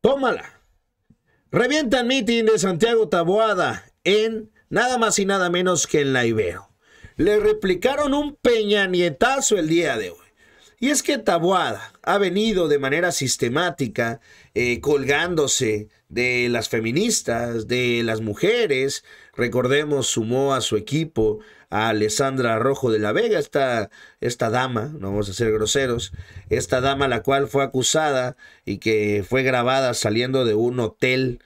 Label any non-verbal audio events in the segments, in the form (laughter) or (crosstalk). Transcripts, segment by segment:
Tómala. Revientan mitin de Santiago Taboada en nada más y nada menos que en la Ibero. Le replicaron un peñanietazo el día de hoy. Y es que Taboada ha venido de manera sistemática eh, colgándose de las feministas, de las mujeres. Recordemos, sumó a su equipo a Alessandra Rojo de la Vega, esta, esta dama, no vamos a ser groseros, esta dama la cual fue acusada y que fue grabada saliendo de un hotel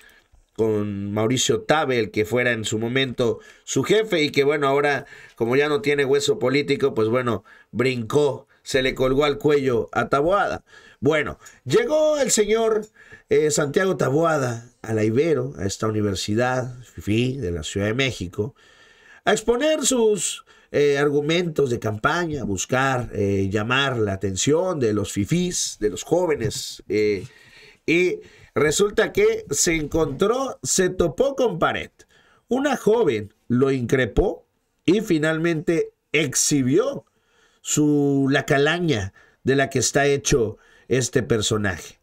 con Mauricio Tabe, el que fuera en su momento su jefe y que bueno, ahora como ya no tiene hueso político, pues bueno, brincó, se le colgó al cuello a Taboada. Bueno, llegó el señor eh, Santiago Taboada a la Ibero, a esta universidad FIFI de la Ciudad de México, a exponer sus eh, argumentos de campaña, buscar eh, llamar la atención de los fifís, de los jóvenes. Y resulta que se encontró, se topó con pared. Una joven lo increpó y finalmente exhibió su la calaña de la que está hecho este personaje.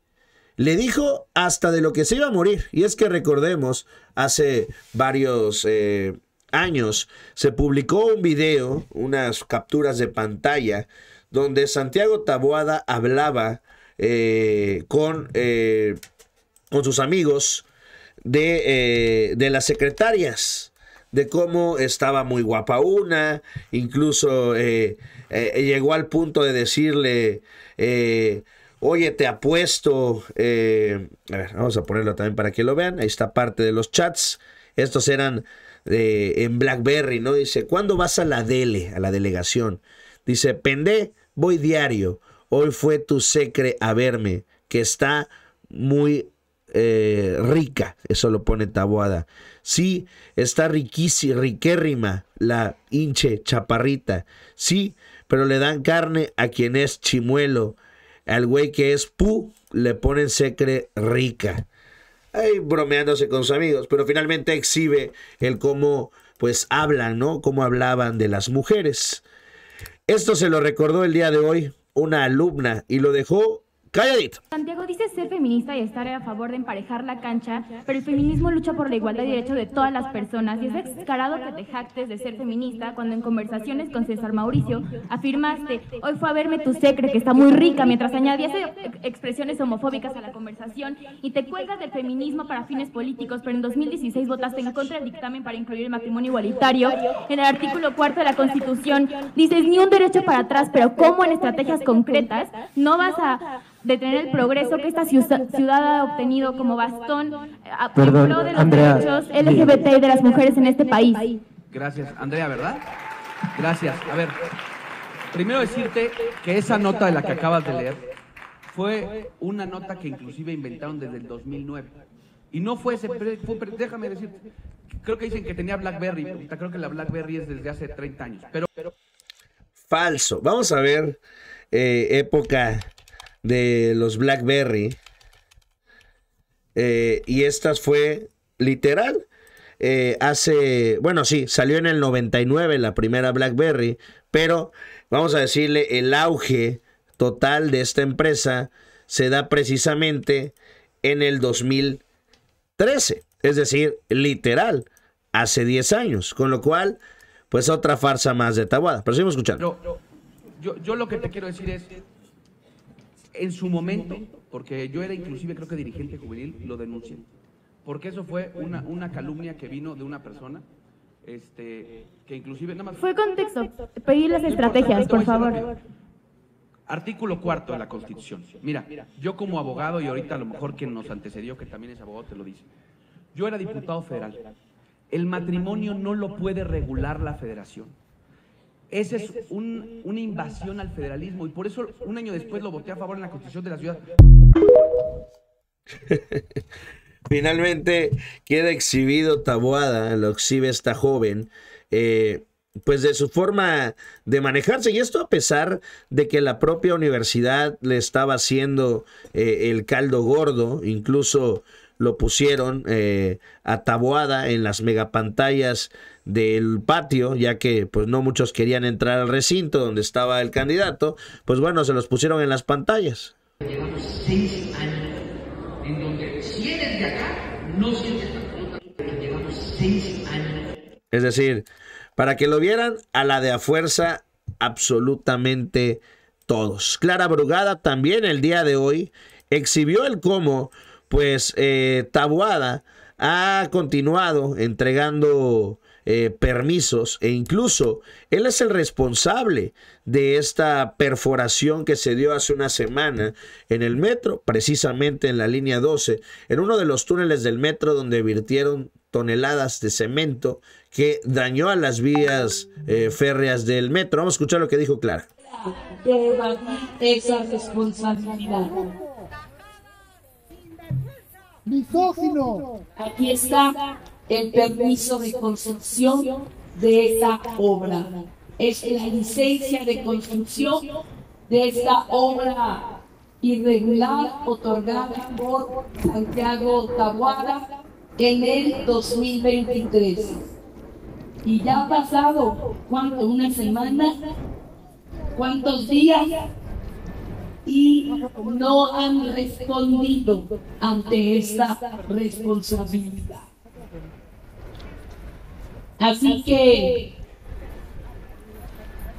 Le dijo hasta de lo que se iba a morir. Y es que recordemos, hace varios años se publicó un video, unas capturas de pantalla, donde Santiago Taboada hablaba eh, con, eh, con sus amigos de, eh, de, las secretarias, de cómo estaba muy guapa una, incluso llegó al punto de decirle, oye, te apuesto, a ver, vamos a ponerlo también para que lo vean, ahí está parte de los chats, estos eran en Blackberry, ¿no? Dice, ¿cuándo vas a la DELE, a la delegación? Dice, pendé, voy diario. Hoy fue tu secre a verme, que está muy eh, rica. Eso lo pone Taboada. Sí, está riquísima, riquérrima la hinche chaparrita. Sí, pero le dan carne a quien es chimuelo. Al güey que es pu, le ponen secre rica ahí bromeándose con sus amigos, pero finalmente exhibe el cómo pues hablan, ¿no? Cómo hablaban de las mujeres. Esto se lo recordó el día de hoy una alumna y lo dejó Santiago dice ser feminista y estar a favor de emparejar la cancha, pero el feminismo lucha por la igualdad y derecho de todas las personas. Y es descarado que te jactes de ser feminista cuando en conversaciones con César Mauricio afirmaste, hoy fue a verme tu secre que está muy rica, mientras añadías expresiones homofóbicas a la conversación y te cuelgas del feminismo para fines políticos, pero en 2016 votaste en contra del dictamen para incluir el matrimonio igualitario. En el artículo cuarto de la Constitución dices ni un derecho para atrás, pero ¿cómo en estrategias concretas no vas a de tener el progreso que esta ciudad ha obtenido como bastón a pro de los derechos LGBT y de las mujeres en este país. Gracias, Andrea, ¿verdad? Gracias. A ver, primero decirte que esa nota de la que acabas de leer fue una nota que inclusive inventaron desde el 2009. Y no fue ese, déjame decirte, creo que dicen que tenía BlackBerry, creo que la BlackBerry es desde hace 30 años, pero... Falso. Vamos a ver eh, época de los BlackBerry. Eh, y esta fue literal. Eh, hace, bueno, sí, salió en el 99 la primera BlackBerry, pero vamos a decirle, el auge total de esta empresa se da precisamente en el 2013, es decir, literal, hace 10 años, con lo cual, pues otra farsa más de Tabuada. Pero seguimos escuchando. yo, yo lo que te quiero decir es, en su momento, porque yo era inclusive creo que dirigente juvenil, lo denuncié. Porque eso fue una, una calumnia que vino de una persona este, que inclusive nada más... Fue contexto, pedir las estrategias, por favor. Artículo cuarto de la Constitución. Mira, yo como abogado, y ahorita a lo mejor quien nos antecedió, que también es abogado, te lo dice. Yo era diputado federal. El matrimonio no lo puede regular la federación. Esa es una invasión al federalismo y por eso un año después lo voté a favor en la constitución de la ciudad. (laughs) Finalmente queda exhibido Taboada, lo exhibe esta joven, eh, pues de su forma de manejarse. Y esto a pesar de que la propia universidad le estaba haciendo eh, el caldo gordo, incluso lo pusieron eh, a Taboada en las megapantallas del patio, ya que pues no muchos querían entrar al recinto donde estaba el candidato, pues bueno, se los pusieron en las pantallas. Llevamos seis años en donde si eres de acá, no llevamos seis años. Es decir, para que lo vieran a la de a fuerza absolutamente todos. Clara Brugada también el día de hoy exhibió el cómo, pues eh, Tabuada ha continuado entregando eh, permisos e incluso él es el responsable de esta perforación que se dio hace una semana en el metro, precisamente en la línea 12, en uno de los túneles del metro donde virtieron toneladas de cemento que dañó a las vías eh, férreas del metro. Vamos a escuchar lo que dijo Clara. esa responsabilidad. Misógino. Aquí está el permiso de construcción de esa obra. Es la licencia de construcción de esta obra irregular otorgada por Santiago Tabuada en el 2023. Y ya ha pasado, ¿cuánto? ¿Una semana? ¿Cuántos días? Y no han respondido ante esta responsabilidad. Así que,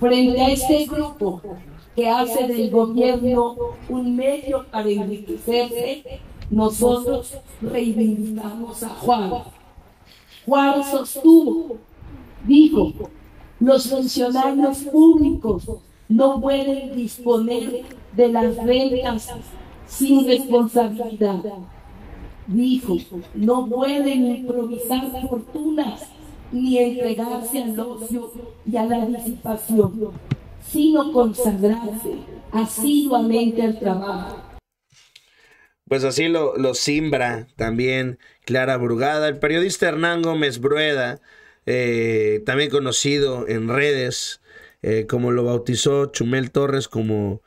frente a este grupo que hace del gobierno un medio para enriquecerse, nosotros reivindicamos a Juan. Juan sostuvo, dijo, los funcionarios públicos no pueden disponer de las rentas sin responsabilidad. Dijo, no pueden improvisar fortunas ni entregarse al ocio y a la disipación, sino consagrarse asiduamente al trabajo. Pues así lo, simbra también Clara Brugada, el periodista Hernán Gómez Brueda, eh, también conocido en redes, eh, como lo bautizó Chumel Torres como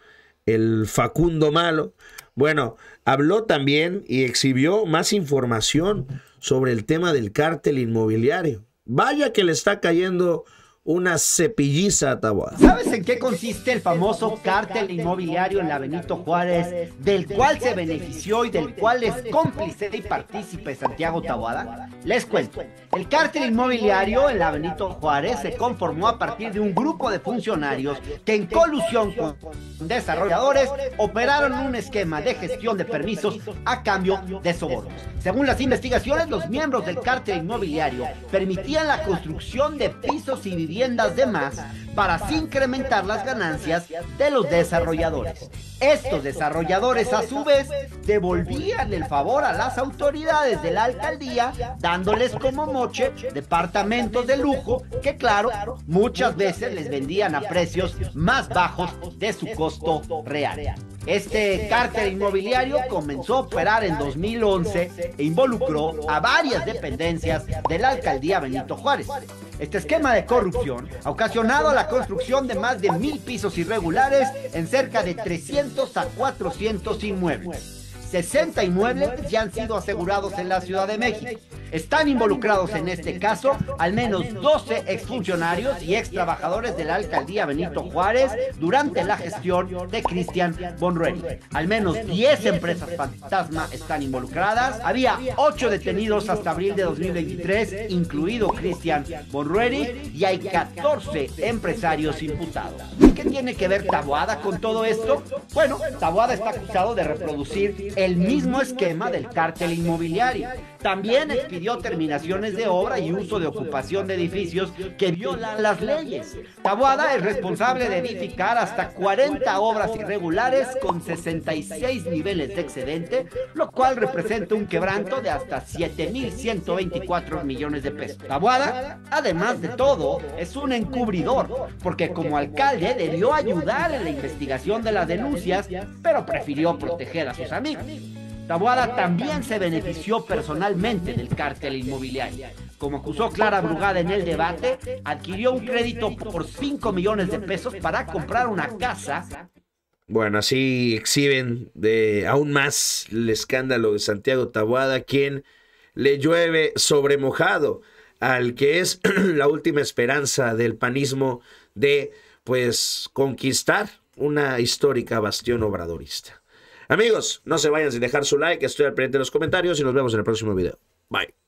el Facundo Malo. Bueno, habló también y exhibió más información sobre el tema del cártel inmobiliario. Vaya que le está cayendo una cepilliza a Taboada. ¿Sabes en qué consiste el famoso cártel inmobiliario en la Benito Juárez, del cual se benefició y del cual es cómplice y partícipe Santiago Taboada? Les cuento. El cártel inmobiliario en la Benito Juárez se conformó a partir de un grupo de funcionarios que en colusión con desarrolladores operaron un esquema de gestión de permisos a cambio de sobornos. Según las investigaciones, los miembros del cártel inmobiliario permitían la construcción de pisos y viviendas de más para así incrementar las ganancias de los desarrolladores. Estos desarrolladores a su vez devolvían el favor a las autoridades de la alcaldía dándoles como moche departamentos de lujo que claro muchas veces les vendían a precios más bajos de su costo real. Este cártel inmobiliario comenzó a operar en 2011 e involucró a varias dependencias de la alcaldía Benito Juárez. Este esquema de corrupción ha ocasionado la construcción de más de mil pisos irregulares en cerca de 300 a 400 inmuebles. 60 inmuebles ya han sido asegurados en la Ciudad de México. Están involucrados en este caso al menos 12 exfuncionarios y ex trabajadores de la alcaldía Benito Juárez durante la gestión de Cristian Bonrueri. Al menos 10 empresas fantasma están involucradas. Había 8 detenidos hasta abril de 2023, incluido Cristian Bonrueri, y hay 14 empresarios imputados. ¿Qué tiene que ver Taboada con todo esto? Bueno, Taboada está acusado de reproducir el mismo esquema del cártel inmobiliario. También expidió terminaciones de obra y uso de ocupación de edificios que violan las leyes. Tabuada es responsable de edificar hasta 40 obras irregulares con 66 niveles de excedente, lo cual representa un quebranto de hasta 7.124 millones de pesos. Tabuada, además de todo, es un encubridor, porque como alcalde debió ayudar en la investigación de las denuncias, pero prefirió proteger a sus amigos. Taboada también se benefició personalmente del cártel inmobiliario. Como acusó Clara Brugada en el debate, adquirió un crédito por 5 millones de pesos para comprar una casa. Bueno, así exhiben de aún más el escándalo de Santiago Taboada, quien le llueve sobremojado al que es (clears throat) la última esperanza del panismo de pues conquistar una histórica bastión obradorista. Amigos, no se vayan sin dejar su like, estoy al pendiente de los comentarios y nos vemos en el próximo video. Bye.